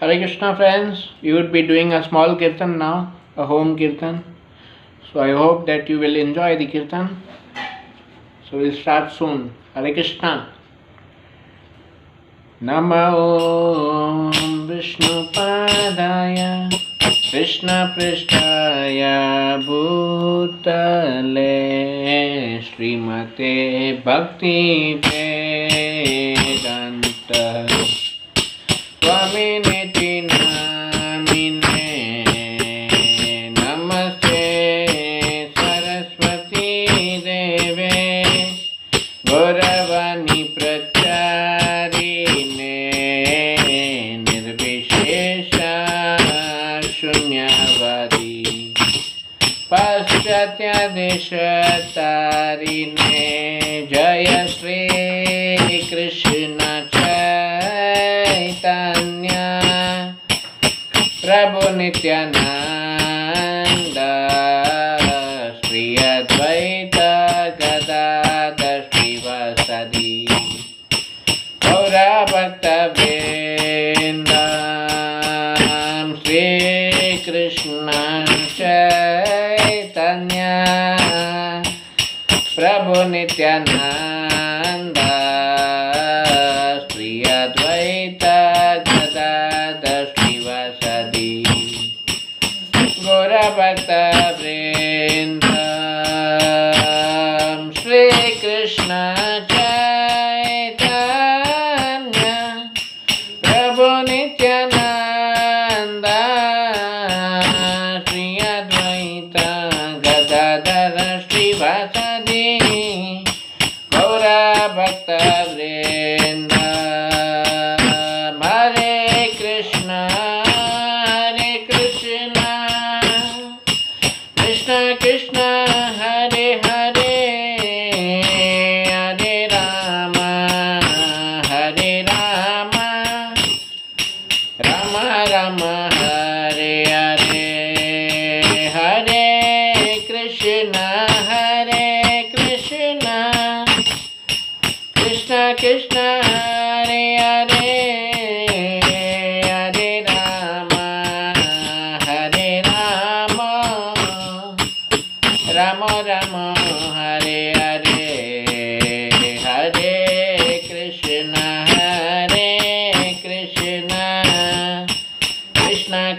Hare Krishna friends, we would be doing a small kirtan now, a home kirtan. So I hope that you will enjoy the kirtan. So we'll start soon. Hare Krishna. नमो विष्णुपादाय कृष्णपृष्ठाय भूतले श्रीमते भक्तिवेदान्त स्वामिन शून्य worry जय श्रीकृष्ण चैतन्या। प्रभुनित्यना भक्ता Shrikrishna.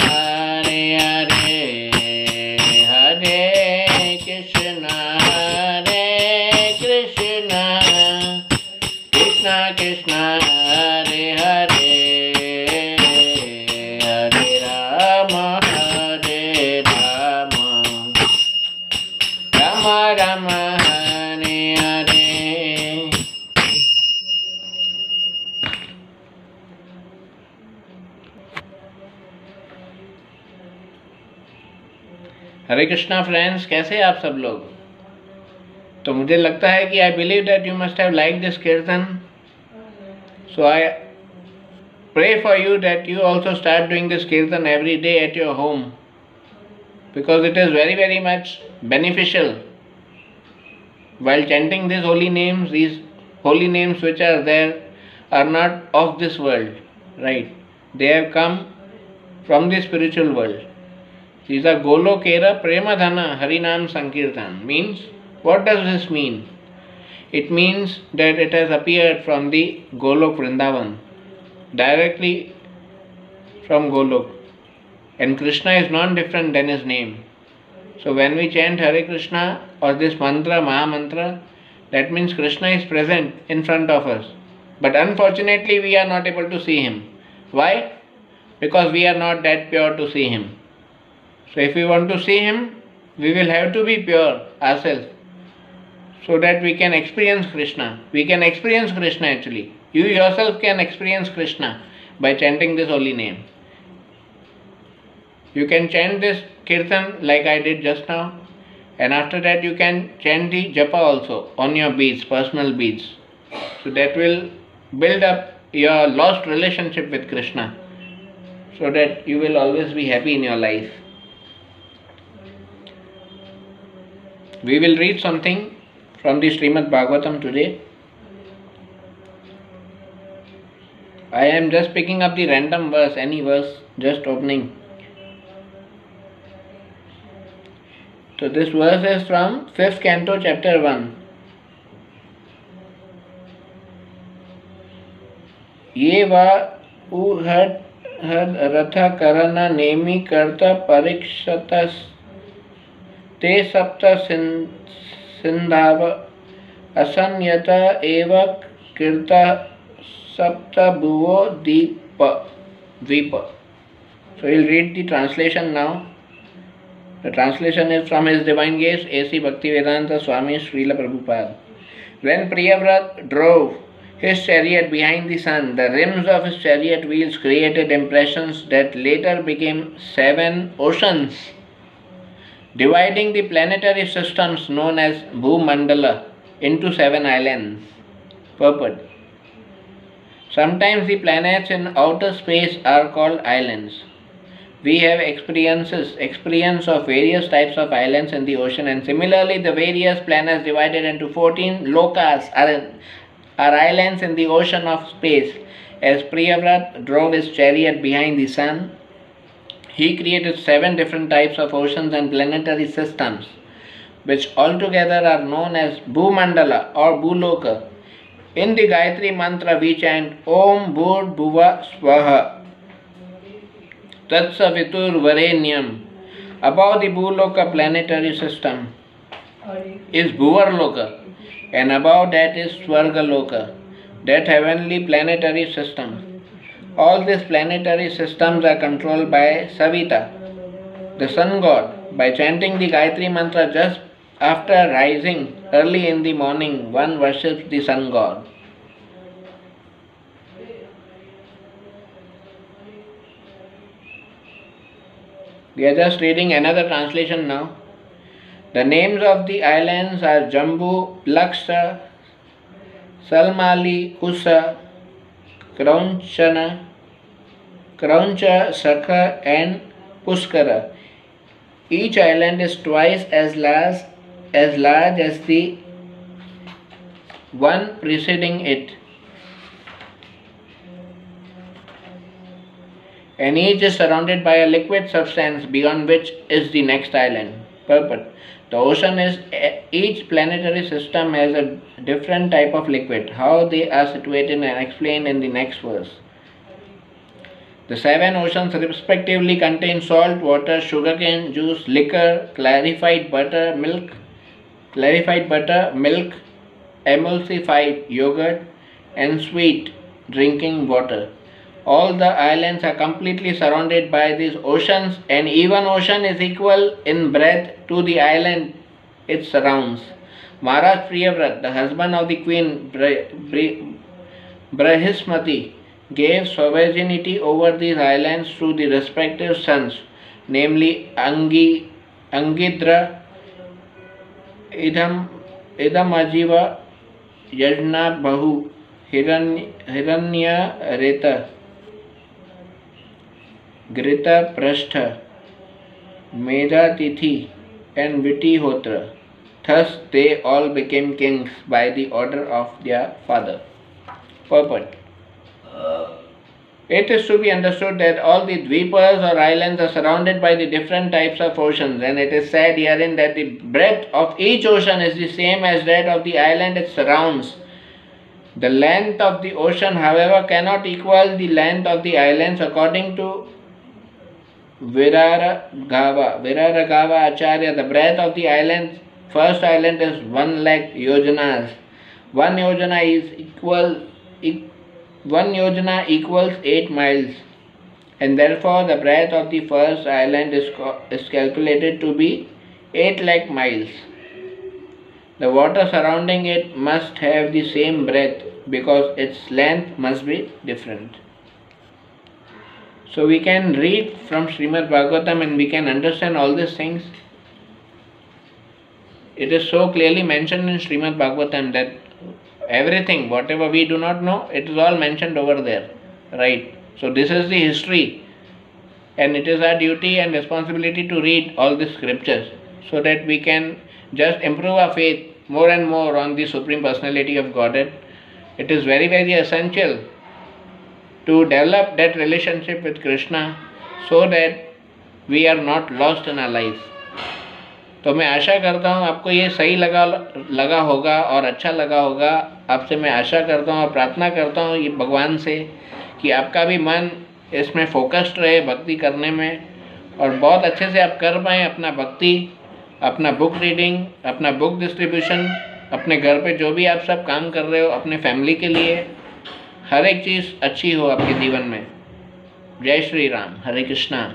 Hare Hare Hare Krishna friends कैसे आप सब लोग? तो मुझे लगता है कि I believe that you must have like this kirtan so I pray for you that you also start doing this kirtan every day at your home because it is very very much beneficial well chanting this holy names this holy names which are there are not of this world right they have come from this spiritual world these are golokera premadhana harinam sankirtan means what does this mean it means that it has appeared from the golok vrindavan directly from golok and Krishna is non different than his name. So when we chant Hare Krishna or this mantra, Maha Mantra, that means Krishna is present in front of us. But unfortunately, we are not able to see him. Why? Because we are not that pure to see him. So if we want to see him, we will have to be pure ourselves so that we can experience Krishna. We can experience Krishna actually. You yourself can experience Krishna by chanting this holy name. You can chant this kirtan like I did just now, and after that, you can chant the japa also on your beads, personal beads. So that will build up your lost relationship with Krishna so that you will always be happy in your life. We will read something from the Srimad Bhagavatam today. I am just picking up the random verse, any verse, just opening. So this verse is from 5th canto chapter 1. ये वा उहट रथ करन नेमि कर्त परीक्षत ते सप्त सिंधाव असंयत एव कृत सप्त भुवो दीप द्वीप So we'll read the translation now. The translation is from His Divine Grace, A.C. Bhaktivedanta Swami Srila Prabhupada. When Priyavrat drove his chariot behind the sun, the rims of his chariot wheels created impressions that later became seven oceans, dividing the planetary systems known as Bhumandala into seven islands. Purport. Sometimes the planets in outer space are called islands we have experiences experience of various types of islands in the ocean and similarly the various planets divided into 14 lokas are, are islands in the ocean of space as priyavrat drove his chariot behind the sun he created seven different types of oceans and planetary systems which altogether are known as bhumandala or bhuloka in the gayatri mantra we chant om bhur bhuva swaha Tatsaviturvarenyam. Above the Bhuloka planetary system is Bhuvarloka, and above that is Swargaloka, that heavenly planetary system. All these planetary systems are controlled by Savita, the sun god. By chanting the Gayatri mantra just after rising early in the morning, one worships the sun god. We are just reading another translation now. The names of the islands are Jambu, Laksa, Salmali, Kusa, Kraunchana, Krauncha, Sakha, and Puskara. Each island is twice as large as large as the one preceding it. and each is surrounded by a liquid substance beyond which is the next island. Purport. The ocean is each planetary system has a different type of liquid. How they are situated and explained in the next verse. The seven oceans respectively contain salt, water, sugarcane juice, liquor, clarified butter, milk, clarified butter, milk, emulsified yogurt, and sweet drinking water all the islands are completely surrounded by these oceans and even ocean is equal in breadth to the island it surrounds. Maharaj Priyavrat, the husband of the queen Brahismati, gave sovereignty over these islands to the respective sons, namely Angi, Angidra, Idam, Idamajiva, Yajna Bahu, Hiranya Reta, Grita Prashtha, Meda Tithi, and Vitihotra. Thus they all became kings by the order of their father. Purport. It is to be understood that all the dweepas or islands are surrounded by the different types of oceans, and it is said herein that the breadth of each ocean is the same as that of the island it surrounds. The length of the ocean, however, cannot equal the length of the islands according to Virara Gava. Viraraghava Acharya, the breadth of the island, first island is 1 lakh yojanas. 1 yojana is equal, e- 1 yojana equals 8 miles and therefore the breadth of the first island is, is calculated to be 8 lakh miles. The water surrounding it must have the same breadth because its length must be different. So we can read from Srimad Bhagavatam and we can understand all these things. It is so clearly mentioned in Srimad Bhagavatam that everything, whatever we do not know, it is all mentioned over there. Right? So this is the history. And it is our duty and responsibility to read all the scriptures so that we can just improve our faith more and more on the Supreme Personality of Godhead. It is very, very essential to develop that relationship with Krishna so that we are not lost in our life. तो मैं आशा करता हूँ आपको ये सही लगा लगा होगा और अच्छा लगा होगा आपसे मैं आशा करता हूँ और प्रार्थना करता हूँ ये भगवान से कि आपका भी मन इसमें फोकस्ड रहे भक्ति करने में और बहुत अच्छे से आप कर पाएँ अपना भक्ति, अपना बुक रीडिंग अपना बुक डिस्ट्रीब्यूशन अपने घर पे जो भी आप सब काम कर रहे हो अपने फैमिली के लिए हर एक चीज़ अच्छी हो आपके जीवन में। जय श्री राम हरे कृष्णा।